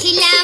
mochila.